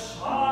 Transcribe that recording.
shine.